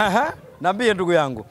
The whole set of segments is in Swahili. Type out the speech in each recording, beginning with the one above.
Aha, nambie ndugu yangu.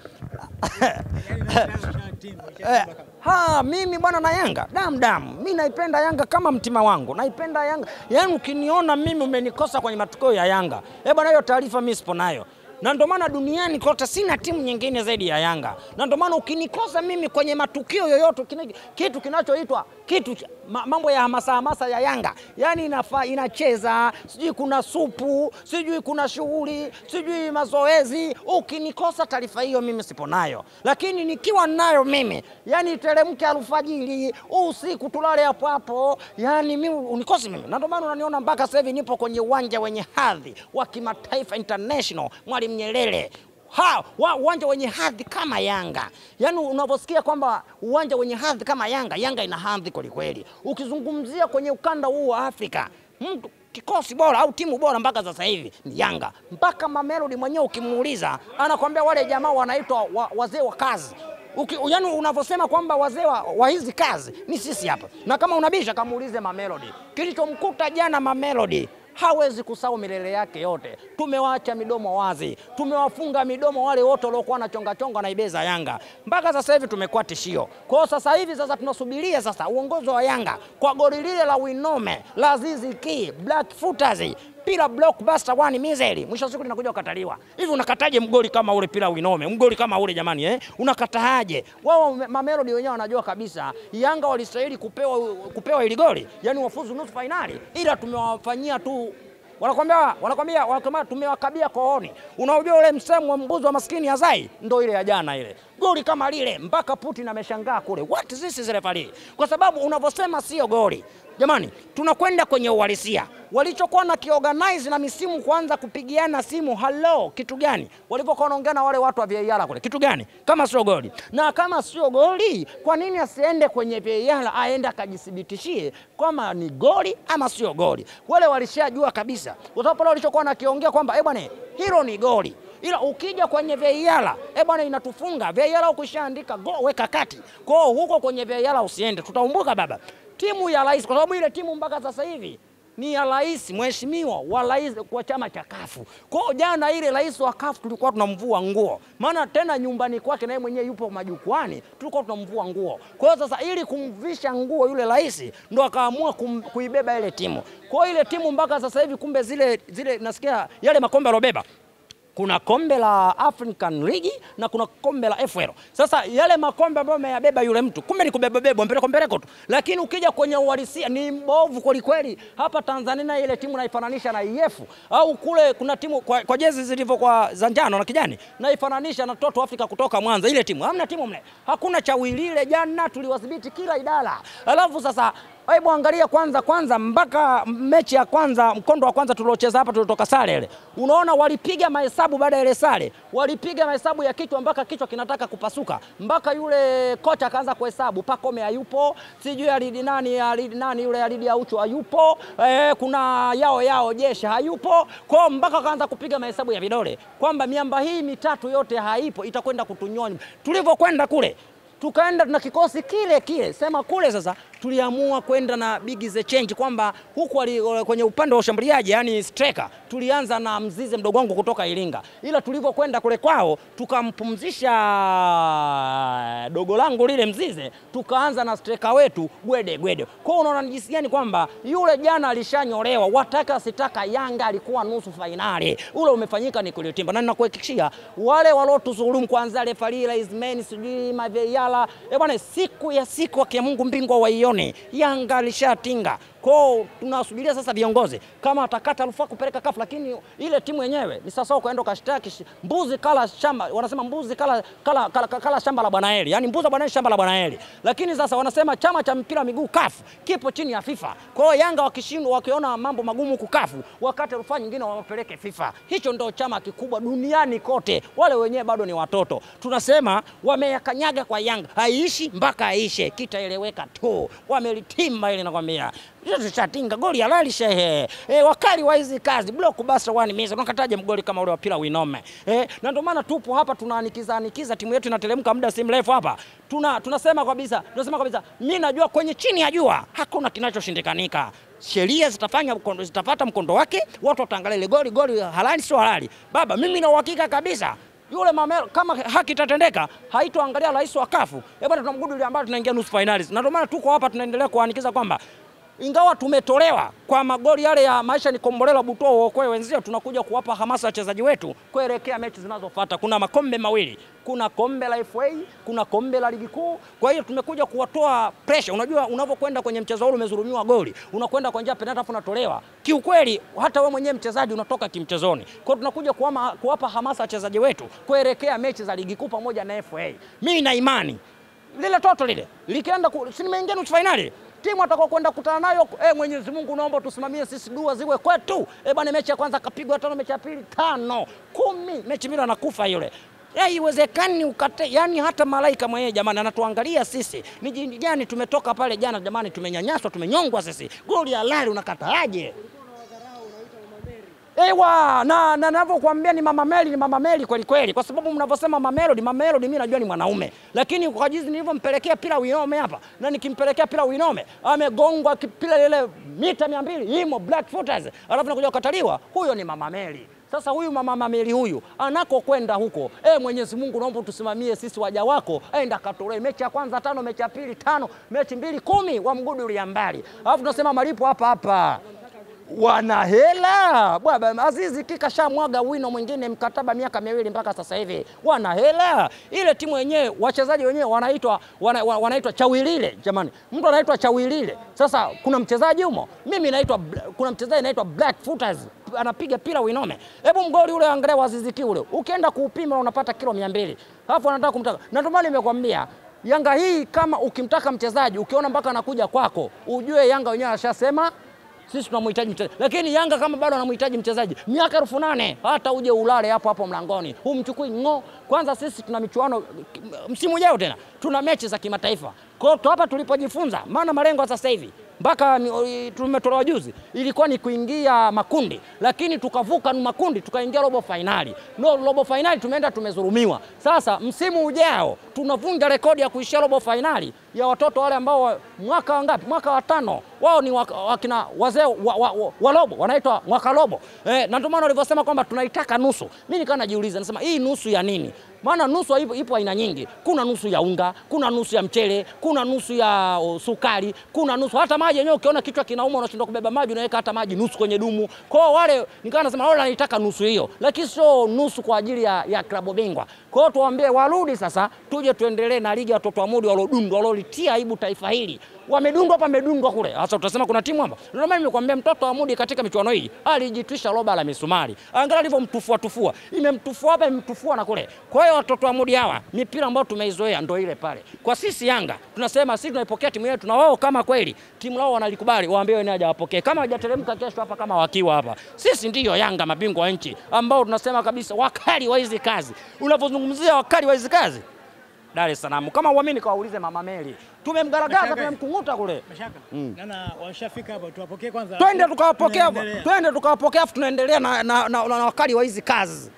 Ha, mimi bwana na Yanga. Dam dam, mi naipenda Yanga kama mtima wangu, naipenda Yanga. Yaani ukiniona mimi umenikosa kwenye matukio ya Yanga, eh bwana, hiyo taarifa mi sipo nayo na ndio maana duniani kote sina timu nyingine zaidi ya Yanga, na ndio maana ukinikosa mimi kwenye matukio yoyote, kine- kitu kinachoitwa kitu ma- mambo ya hamasa hamasa ya Yanga, yani inafa, inacheza sijui kuna supu sijui kuna shughuli sijui mazoezi, ukinikosa taarifa hiyo mimi sipo nayo, lakini nikiwa nayo mimi, yani teremke alfajiri, usiku tulale hapo hapo, yani mimi unikosi mimi, na ndio maana unaniona mpaka sasa hivi nipo kwenye uwanja wenye hadhi wa kimataifa international Mwalimu Nyerere ha, wa, uwanja wenye hadhi kama Yanga. Yaani unaposikia kwamba uwanja wenye hadhi kama Yanga, Yanga ina hadhi kwelikweli. Ukizungumzia kwenye ukanda huu wa Afrika, mtu kikosi bora au timu bora mpaka sasa hivi ni Yanga. Mpaka Mamelodi mwenyewe ukimuuliza, anakwambia wale jamaa wanaitwa wa, wazee wa kazi yani unavyosema kwamba wazee wa, wa hizi kazi ni sisi hapa, na kama unabisha kamuulize Mamelodi kilichomkuta jana Mamelodi hawezi kusahau milele yake yote. Tumewaacha midomo wazi, tumewafunga midomo wale wote waliokuwa na chonga chonga na ibeza Yanga, mpaka sasa hivi tumekuwa tishio. kwao. sasa hivi sasa tunasubiria sasa uongozi wa Yanga kwa goli lile la Winome la Ki Black Footers pila blockbuster wani mizeli, mwisho siku linakuja kukataliwa. Hivi unakataje mgoli kama ule pila Winome, mgoli kama ule jamani eh? Unakataaje? Wao Mamelodi wenyewe wanajua kabisa Yanga walistahili kupewa, kupewa ili goli, yani wafuzu nusu fainali, ila tumewafanyia tu wanakwambia wanakwambia wanakwambia tumewakabia kooni. Unaujua ule msemo wa mbuzi wa maskini Azai, ndo ile ya jana ile goli kama lile, mpaka Putin ameshangaa kule, what is this referee? Kwa sababu unavyosema sio goli. Jamani, tunakwenda kwenye uhalisia. Walichokuwa na kiorganize na misimu kuanza kupigiana simu hello, kitu gani? Walivyokuwa wanaongea na wale watu wa VAR kule, kitu gani? Kama sio goli. Na kama sio goli, kwa nini asiende kwenye VAR aende akajithibitishie kama ni goli ama sio goli? Wale walishajua kabisa, kwa sababu pale walichokuwa nakiongea kwamba eh bwana, hilo ni goli ila ukija kwenye VAR eh bwana, inatufunga VAR. Ukishaandika go weka kati kwao, huko kwenye VAR usiende, tutaumbuka baba. Timu ya rais, kwa sababu ile timu mpaka sasa hivi ni ya rais, mheshimiwa wa rais kwa chama cha kafu. Kwa jana ile rais wa kafu tulikuwa tunamvua nguo, maana tena nyumbani kwake naye mwenyewe yupo majukwani, tulikuwa tunamvua nguo. Kwa hiyo sasa, ili kumvisha nguo yule rais, ndo akaamua kuibeba ile timu. Kwa ile timu mpaka sasa hivi kumbe zile zile, nasikia yale makombe alobeba kuna kombe la African League na kuna kombe la FL. Sasa yale makombe ambayo ameyabeba yule mtu kumbe ni kubebabebwa mbeleko mbeleko tu, lakini ukija kwenye uhalisia ni mbovu kweli kweli. Hapa Tanzania ile timu naifananisha na IF au kule kuna timu kwa, kwa jezi zilivyo kwa za njano na kijani naifananisha na Toto Afrika kutoka Mwanza. Ile timu hamna timu mle, hakuna cha Ile jana tuliwadhibiti kila idara, alafu sasa Hebu angalia kwanza kwanza, mpaka mechi ya kwanza, mkondo wa kwanza tuliocheza hapa, tulitoka sare ile. Unaona walipiga mahesabu baada ya ile sare, walipiga mahesabu ya kichwa mpaka kichwa kinataka kupasuka, mpaka yule kocha akaanza kuhesabu, Pacome hayupo, sijui alidi nani alidi nani yule alidi Aucho hayupo, e, kuna yao yao Jesha hayupo, kwa mpaka akaanza kupiga mahesabu ya vidole kwamba miamba hii mitatu yote haipo, itakwenda kutunyonya. Tulivyokwenda kule tukaenda na kikosi kile kile, sema kule sasa tuliamua kwenda na big the change kwamba huku kwenye upande wa ushambuliaji yani striker tulianza na Mzize mdogo wangu kutoka Iringa, ila tulivyokwenda kule kwao tukampumzisha dogo langu lile Mzize, tukaanza na striker wetu Gwede Gwede. Kwa hiyo unaona jinsi gani kwamba yule jana alishanyolewa, wataka sitaka, Yanga alikuwa nusu fainali, ule umefanyika ni kulitimba, na ninakuhakikishia wale walotuzulumu kwanza refarii Raisman sijui Maveyala, e bwana, siku ya siku akia Mungu mbingwa waione Yanga alishatinga kwao. Tunasubiria sasa viongozi kama atakata rufaa kupeleka kafu, lakini ile timu yenyewe ni sasa ukaenda ukashtaki mbuzi kala shamba, wanasema mbuzi kala, kala, kala, kala, shamba la Bwana Eli, yani mbuzi wa Bwana Eli shamba la Bwana Eli. Lakini sasa wanasema chama cha mpira miguu kafu kipo chini ya FIFA. Kwa hiyo Yanga wakishindwa, wakiona mambo magumu kukafu, wakate rufaa nyingine wawapeleke FIFA. Hicho ndo chama kikubwa duniani kote, wale wenyewe bado ni watoto. Tunasema wameyakanyaga kwa Yanga, haiishi mpaka aishe, kitaeleweka tu, wamelitimba ile nakwambia tushatinga goli halali shehe. E, wakali wa hizi kazi block basa wani meza unakataje mgoli kama ule wa pila Winome e, na ndio maana tupo hapa tunaanikiza anikiza timu yetu inateremka muda si mrefu hapa tuna, tunasema kabisa tunasema kabisa, mimi najua kwenye chini ya jua hakuna kinachoshindikanika. sheria zitafanya mkondo, zitapata mkondo wake, watu wataangalia ile goli goli halali sio halali. Baba, mimi na uhakika kabisa yule Mamelo kama haki itatendeka haitoangalia rais wa kafu eh bwana, tunamgudu ile ambayo tunaingia nusu finals, na ndio maana tuko hapa tunaendelea kuanikiza kwamba ingawa tumetolewa kwa magoli yale ya maisha ni kombolela butoa uokoe wenzio, tunakuja kuwapa hamasa wachezaji wetu kuelekea mechi zinazofuata. Kuna makombe mawili, kuna kombe la FA, kuna kombe la ligi kuu. Kwa hiyo tumekuja kuwatoa pressure. Unajua, unapokwenda kwenye mchezo ule umezulumiwa goli, unakwenda kwa njia penalti afu unatolewa, kiukweli hata wewe mwenyewe mchezaji unatoka kimchezoni. Kwa hiyo tunakuja kuwama, kuwapa hamasa wachezaji wetu kuelekea mechi za ligi kuu pamoja na FA. Mimi na imani lile toto lile likienda si nimeingia nusu finali timu atakokwenda kukutana nayo eh, Mwenyezi Mungu naomba tusimamie sisi, dua ziwe kwetu. Eh bwana, mechi ya kwanza kapigwa tano, mechi ya pili tano, kumi, mechi mbili anakufa yule. Haiwezekani ukate, yani hata malaika mwenyewe jamani, anatuangalia sisi ni jini gani tumetoka pale jana jamani, tumenyanyaswa, tumenyongwa sisi, goli halali unakataaje? Ewa na na ninavyokuambia ni mama Meli, ni mama Meli kweli kweli, kwa sababu mnavyosema mama Melody, mama Melody mimi najua ni mwanaume, lakini kwa jinsi nilivyompelekea pila Winome hapa na nikimpelekea pila Winome amegongwa kipila ile mita mia mbili imo Black Footers, alafu nakuja kukataliwa, huyo ni mama Meli. Sasa huyu mama Mameli huyu anakokwenda huko, e, Mwenyezi Mungu naomba tusimamie sisi waja wako, aenda katolee mechi ya kwanza tano, mechi ya pili tano, mechi mbili kumi, wa mgudu mbali, alafu tunasema malipo hapa hapa wana hela bwana. Azizi Kika shamwaga wino mwingine mkataba miaka miwili mpaka sasa hivi, wana hela. Ile timu yenyewe wachezaji wenyewe wanaitwa wana, wanaitwa chawilile. Jamani, mtu anaitwa chawilile. Sasa kuna mchezaji humo, mimi naitwa kuna mchezaji anaitwa Black Footers anapiga pila winome. Hebu mgoli ule angalia wa Azizi Ki ule, ukienda kuupima unapata kilo mia mbili alafu anataka kumtaka, na ndio maana nimekwambia Yanga hii kama ukimtaka mchezaji ukiona mpaka anakuja kwako, ujue Yanga wenyewe ashasema sisi tunamhitaji mchezaji, lakini Yanga kama bado anamhitaji mchezaji miaka elfu nane hata uje ulale hapo hapo mlangoni, humchukui ng'o. Kwanza sisi tuna michuano msimu ujao, tena tuna mechi za kimataifa. Kwa hiyo hapa tulipojifunza, maana malengo sasa hivi mpaka tumetolewa juzi ilikuwa ni kuingia makundi, lakini tukavuka makundi tukaingia robo fainali. No, robo fainali tumeenda tumezurumiwa. Sasa msimu ujao tunavunja rekodi ya kuishia robo fainali ya watoto wale ambao mwaka wangapi? Mwaka wa tano, wao ni wakina wazee wa, wa, wa, wa robo wanaitwa mwaka robo eh, na ndio maana walivyosema kwamba tunaitaka nusu. Mimi nikawa najiuliza, nasema hii nusu ya nini? Maana nusu ipo, ipo aina nyingi. Kuna nusu ya unga, kuna nusu ya mchele, kuna nusu ya uh, sukari, kuna nusu hata maji yenyewe. Ukiona kichwa kinauma unashindwa kubeba maji, unaweka hata maji nusu kwenye dumu. Kwa wale nikawa nasema wale wanataka nusu hiyo, lakini sio nusu kwa ajili ya, ya klabu bingwa. Kwa hiyo tuwaambie warudi sasa, tuje tuendelee na ligi ya watoto wa mudi walodundwa, walolitia aibu taifa hili wamedundwa hapa, wamedundwa kule. Sasa utasema kuna timu hapa. Ndio maana nimekuambia mtoto wa Mudi katika michuano hii alijitwisha roba la misumari, angalia alivyomtufua tufua, imemtufua hapa, imemtufua na kule. Kwa hiyo watoto wa Mudi hawa, mipira ambayo tumeizoea ndio ile pale. Kwa sisi Yanga tunasema sisi tunaipokea timu yetu, na wao kama kweli timu lao wanalikubali, waambie ni haja wapokee, kama hajateremka kesho hapa, kama wakiwa hapa. Sisi ndiyo Yanga, mabingwa wa nchi, ambao tunasema kabisa wakali wa hizi kazi. Unapozungumzia wakali wa hizi kazi Dar es Salaam. Kama uamini kawaulize Mama Meli. Tumemgaragaza, tumemkunguta kule. Mashaka. Nana washafika hapo tuwapokee kwanza. Twende tukawapokea, twende tukawapokea afu tunaendelea na, na, na, na, na wakali wa hizi kazi.